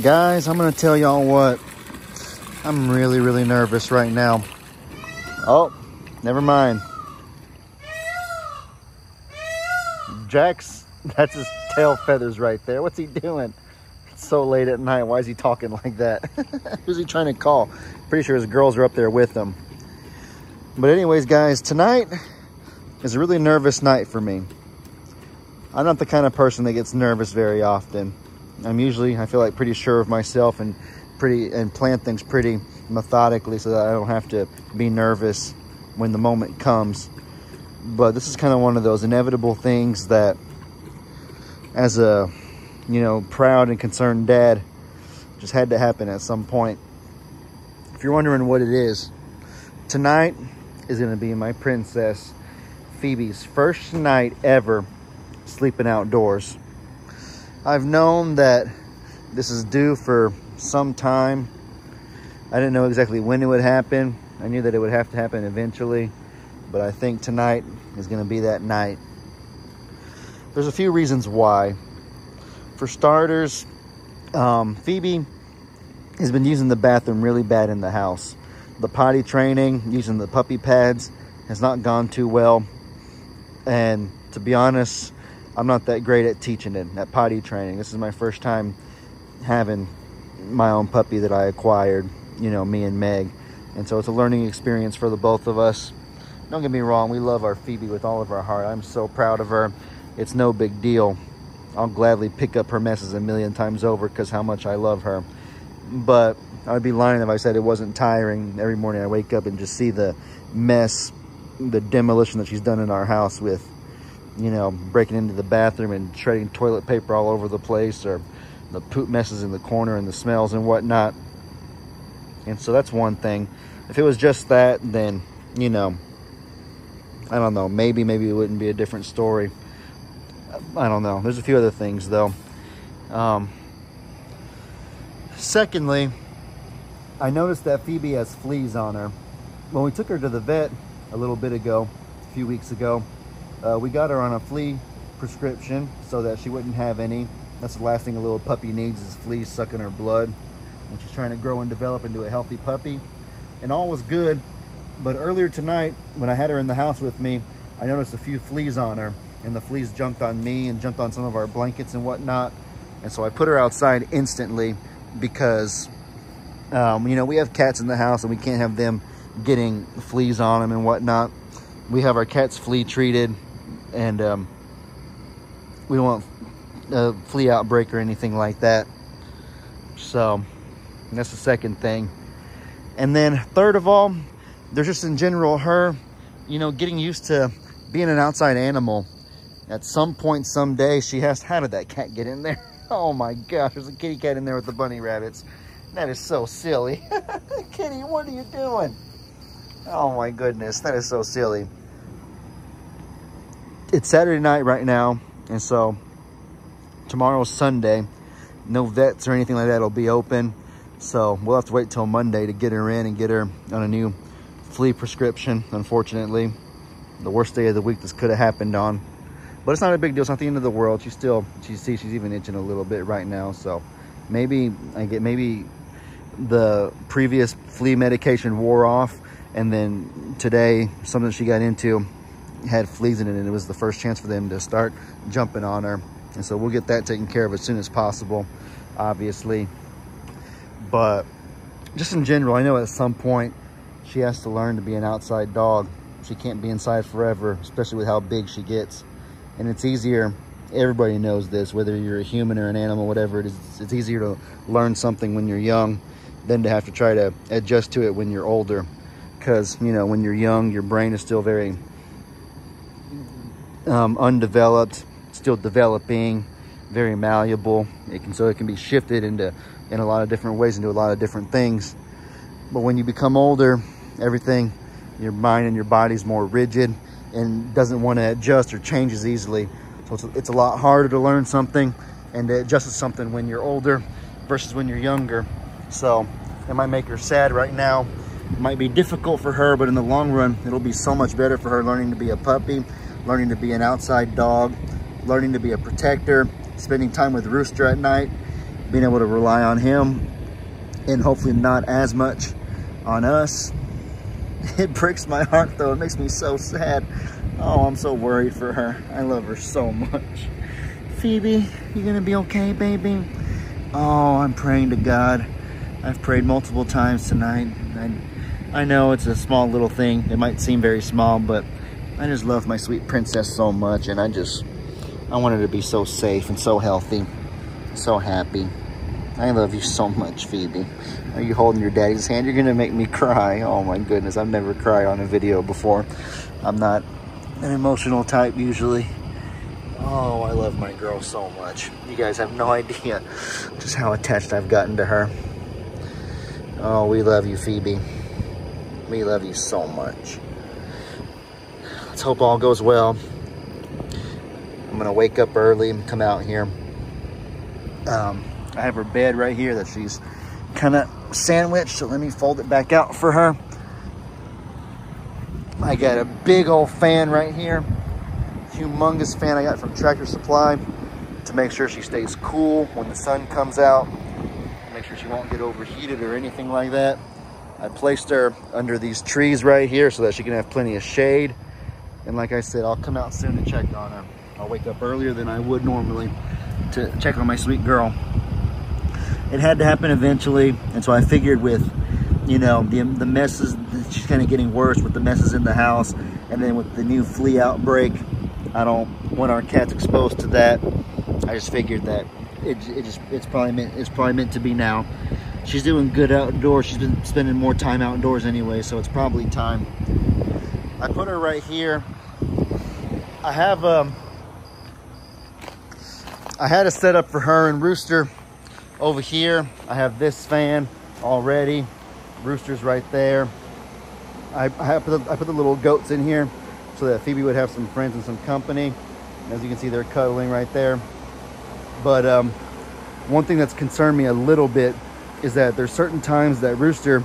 Guys, I'm going to tell y'all what. I'm really, really nervous right now. Oh, never mind. Jax, that's his tail feathers right there. What's he doing? It's so late at night. Why is he talking like that? Who's he trying to call? Pretty sure his girls are up there with him. But anyways, guys, tonight is a really nervous night for me. I'm not the kind of person that gets nervous very often. I'm usually, I feel like pretty sure of myself and pretty, and plan things pretty methodically so that I don't have to be nervous when the moment comes. But this is kind of one of those inevitable things that as a, you know, proud and concerned dad, just had to happen at some point. If you're wondering what it is, tonight is going to be my princess Phoebe's first night ever sleeping outdoors. I've known that this is due for some time. I didn't know exactly when it would happen. I knew that it would have to happen eventually, but I think tonight is going to be that night. There's a few reasons why. For starters, um, Phoebe has been using the bathroom really bad in the house. The potty training, using the puppy pads, has not gone too well. And to be honest, I'm not that great at teaching it, at potty training. This is my first time having my own puppy that I acquired, you know, me and Meg. And so it's a learning experience for the both of us. Don't get me wrong, we love our Phoebe with all of our heart. I'm so proud of her. It's no big deal. I'll gladly pick up her messes a million times over because how much I love her. But I'd be lying if I said it wasn't tiring. Every morning I wake up and just see the mess, the demolition that she's done in our house with, you know, breaking into the bathroom and shredding toilet paper all over the place or the poop messes in the corner and the smells and whatnot. And so that's one thing. If it was just that, then, you know, I don't know. Maybe, maybe it wouldn't be a different story. I don't know. There's a few other things, though. Um, secondly, I noticed that Phoebe has fleas on her. When we took her to the vet a little bit ago, a few weeks ago, uh, we got her on a flea prescription so that she wouldn't have any. That's the last thing a little puppy needs is fleas sucking her blood when she's trying to grow and develop into a healthy puppy. And all was good, but earlier tonight, when I had her in the house with me, I noticed a few fleas on her and the fleas jumped on me and jumped on some of our blankets and whatnot. And so I put her outside instantly because, um, you know, we have cats in the house and we can't have them getting fleas on them and whatnot. We have our cats flea treated and um, we want a flea outbreak or anything like that. So that's the second thing. And then third of all, there's just in general her, you know, getting used to being an outside animal. At some point, someday, she has, how did that cat get in there? Oh my gosh, there's a kitty cat in there with the bunny rabbits. That is so silly. Kitty, what are you doing? Oh my goodness, that is so silly. It's Saturday night right now, and so tomorrow's Sunday. No vets or anything like that will be open. So we'll have to wait till Monday to get her in and get her on a new flea prescription, unfortunately. The worst day of the week this could have happened on. But it's not a big deal. It's not the end of the world. She's still, she see, she's even itching a little bit right now. So maybe I get, maybe the previous flea medication wore off. And then today, something she got into had fleas in it. And it was the first chance for them to start jumping on her. And so we'll get that taken care of as soon as possible, obviously. But just in general, I know at some point she has to learn to be an outside dog. She can't be inside forever, especially with how big she gets. And it's easier, everybody knows this, whether you're a human or an animal, whatever it is, it's easier to learn something when you're young than to have to try to adjust to it when you're older. Because, you know, when you're young, your brain is still very um, undeveloped, still developing, very malleable. It can, so it can be shifted into in a lot of different ways into a lot of different things. But when you become older, everything, your mind and your body's more rigid and doesn't want to adjust or changes easily. So it's, it's a lot harder to learn something and to adjust to something when you're older versus when you're younger. So it might make her sad right now. It might be difficult for her, but in the long run, it'll be so much better for her learning to be a puppy, learning to be an outside dog, learning to be a protector, spending time with Rooster at night, being able to rely on him and hopefully not as much on us. It breaks my heart though. It makes me so sad. Oh, I'm so worried for her. I love her so much. Phoebe, you gonna be okay, baby? Oh, I'm praying to God. I've prayed multiple times tonight. I, I know it's a small little thing. It might seem very small, but I just love my sweet princess so much. And I just, I want her to be so safe and so healthy, so happy. I love you so much, Phoebe. Are you holding your daddy's hand? You're gonna make me cry. Oh my goodness, I've never cried on a video before. I'm not an emotional type usually. Oh, I love my girl so much. You guys have no idea just how attached I've gotten to her. Oh, we love you, Phoebe. We love you so much. Let's hope all goes well. I'm gonna wake up early and come out here. Um, I have her bed right here that she's kind of sandwiched. So let me fold it back out for her. I got a big old fan right here. Humongous fan I got from Tractor Supply to make sure she stays cool when the sun comes out. Make sure she won't get overheated or anything like that. I placed her under these trees right here so that she can have plenty of shade. And like I said, I'll come out soon to check on her. I'll wake up earlier than I would normally to check on my sweet girl it had to happen eventually. And so I figured with, you know, the, the messes, she's kind of getting worse with the messes in the house. And then with the new flea outbreak, I don't want our cats exposed to that. I just figured that it, it just, it's probably meant, it's probably meant to be now. She's doing good outdoors. She's been spending more time outdoors anyway, so it's probably time. I put her right here. I have, um, I had a setup for her and Rooster over here, I have this fan already. Rooster's right there. I, I, put the, I put the little goats in here so that Phoebe would have some friends and some company. As you can see, they're cuddling right there. But um, one thing that's concerned me a little bit is that there's certain times that Rooster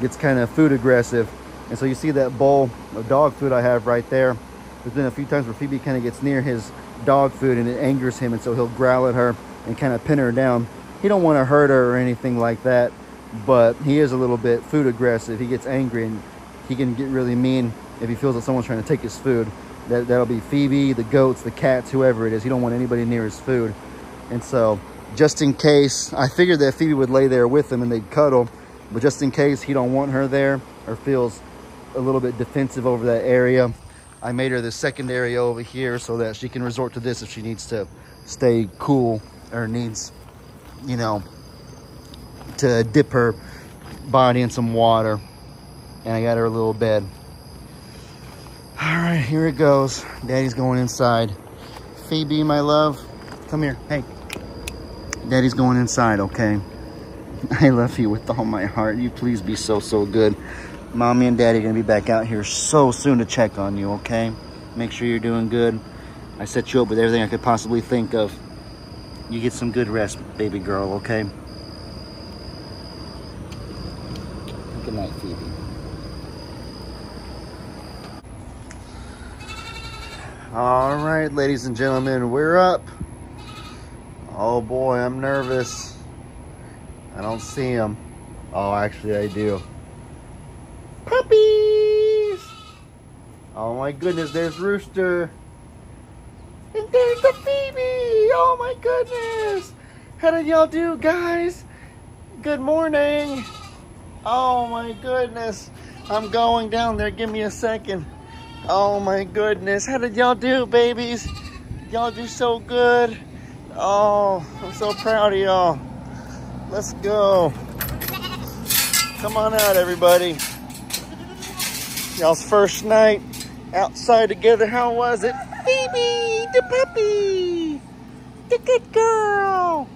gets kind of food aggressive. And so you see that bowl of dog food I have right there. There's been a few times where Phoebe kind of gets near his dog food and it angers him. And so he'll growl at her and kind of pin her down he don't want to hurt her or anything like that but he is a little bit food aggressive he gets angry and he can get really mean if he feels that someone's trying to take his food that, that'll be phoebe the goats the cats whoever it is he don't want anybody near his food and so just in case i figured that phoebe would lay there with him and they'd cuddle but just in case he don't want her there or feels a little bit defensive over that area i made her the second area over here so that she can resort to this if she needs to stay cool or needs you know, to dip her body in some water. And I got her a little bed. All right, here it goes. Daddy's going inside. Phoebe, my love, come here. Hey, Daddy's going inside, okay? I love you with all my heart. You please be so, so good. Mommy and Daddy are going to be back out here so soon to check on you, okay? Make sure you're doing good. I set you up with everything I could possibly think of. You get some good rest, baby girl, okay? Good night, Phoebe. All right, ladies and gentlemen, we're up. Oh boy, I'm nervous. I don't see him. Oh, actually I do. Oh my goodness, there's Rooster. And there's the Phoebe! Oh my goodness! How did y'all do, guys? Good morning. Oh my goodness. I'm going down there. Give me a second. Oh my goodness. How did y'all do, babies? Y'all do so good. Oh, I'm so proud of y'all. Let's go. Come on out, everybody. Y'all's first night outside together. How was it? Phoebe, the puppy, the good girl.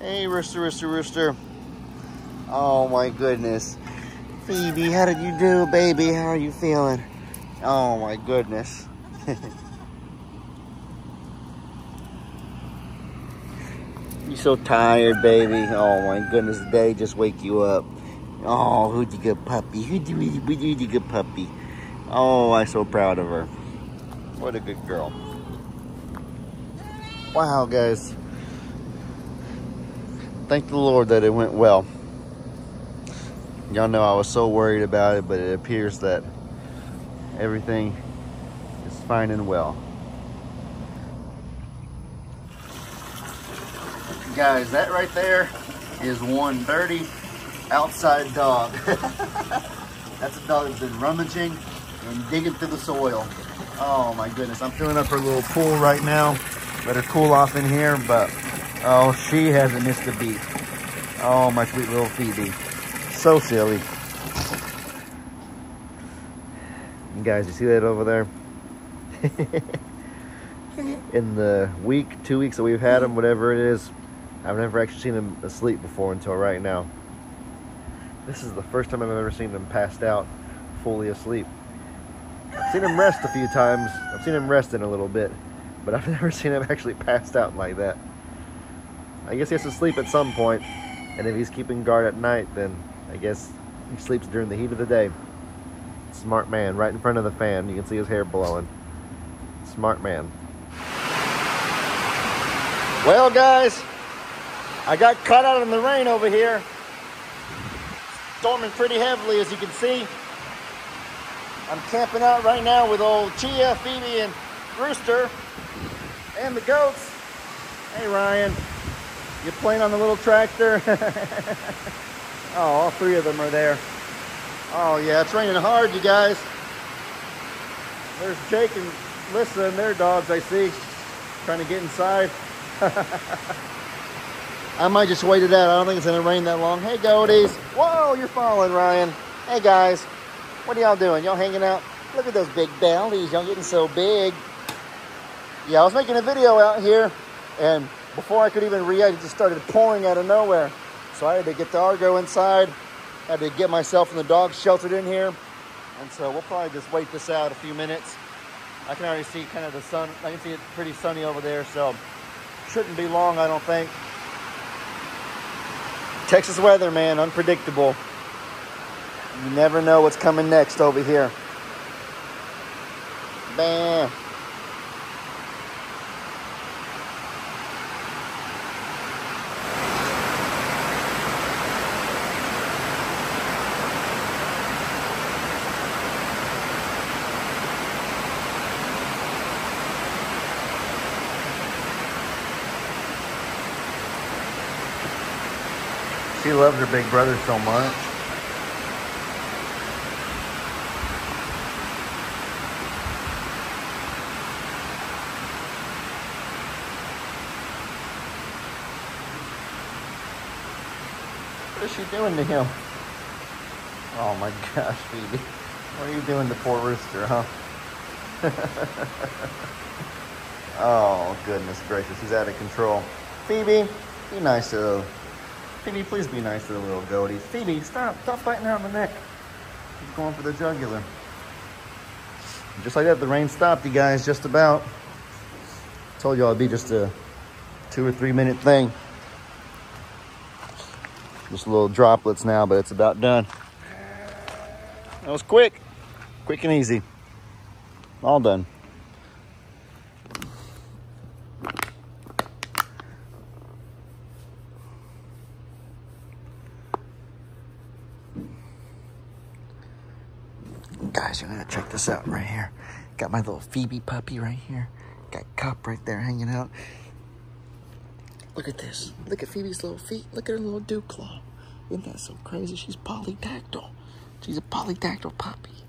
Hey, Rooster, Rooster, Rooster. Oh my goodness. Phoebe, how did you do, baby? How are you feeling? Oh my goodness. you so tired, baby. Oh my goodness, the day just wake you up. Oh, who's the good puppy? Who's the, who's the good puppy? Oh, I'm so proud of her. What a good girl. Wow, guys. thank the Lord that it went well. Y'all know I was so worried about it, but it appears that everything is fine and well. Guys, that right there is one dirty outside dog. that's a dog that's been rummaging and digging through the soil. Oh my goodness, I'm filling up her little pool right now. Let her cool off in here, but oh, she hasn't missed a beat. Oh, my sweet little Phoebe. So silly. You guys, you see that over there? in the week, two weeks that we've had them, whatever it is, I've never actually seen them asleep before until right now. This is the first time I've ever seen them passed out fully asleep. Seen him rest a few times. I've seen him resting a little bit, but I've never seen him actually passed out like that. I guess he has to sleep at some point, and if he's keeping guard at night, then I guess he sleeps during the heat of the day. Smart man, right in front of the fan. You can see his hair blowing. Smart man. Well, guys, I got caught out in the rain over here. Storming pretty heavily, as you can see. I'm camping out right now with old Chia, Phoebe, and Rooster, and the goats. Hey, Ryan, you playing on the little tractor? oh, all three of them are there. Oh, yeah, it's raining hard, you guys. There's Jake and Lissa and their dogs, I see, trying to get inside. I might just wait it out. I don't think it's going to rain that long. Hey, goaties. Whoa, you're falling, Ryan. Hey, guys. What are y'all doing? Y'all hanging out? Look at those big bellies. Y'all getting so big. Yeah, I was making a video out here, and before I could even react, it just started pouring out of nowhere. So I had to get the Argo inside. I had to get myself and the dogs sheltered in here. And so we'll probably just wait this out a few minutes. I can already see kind of the sun. I can see it pretty sunny over there, so shouldn't be long, I don't think. Texas weather, man, unpredictable. You never know what's coming next over here. Bam. She loves her big brother so much. She doing to him? Oh my gosh, Phoebe. What are you doing to poor Rooster, huh? oh, goodness gracious. He's out of control. Phoebe, be nice to Phoebe, please be nice to the little goatee. Phoebe, stop. Stop biting her on the neck. He's going for the jugular. Just like that, the rain stopped, you guys, just about. Told y'all it'd be just a two or three minute thing. Just little droplets now, but it's about done. That was quick. Quick and easy. All done. Guys, you're gonna check this out right here. Got my little Phoebe puppy right here. Got Cup right there hanging out. Look at this. Look at Phoebe's little feet. Look at her little dew claw. Isn't that so crazy? She's polydactyl. She's a polydactyl puppy.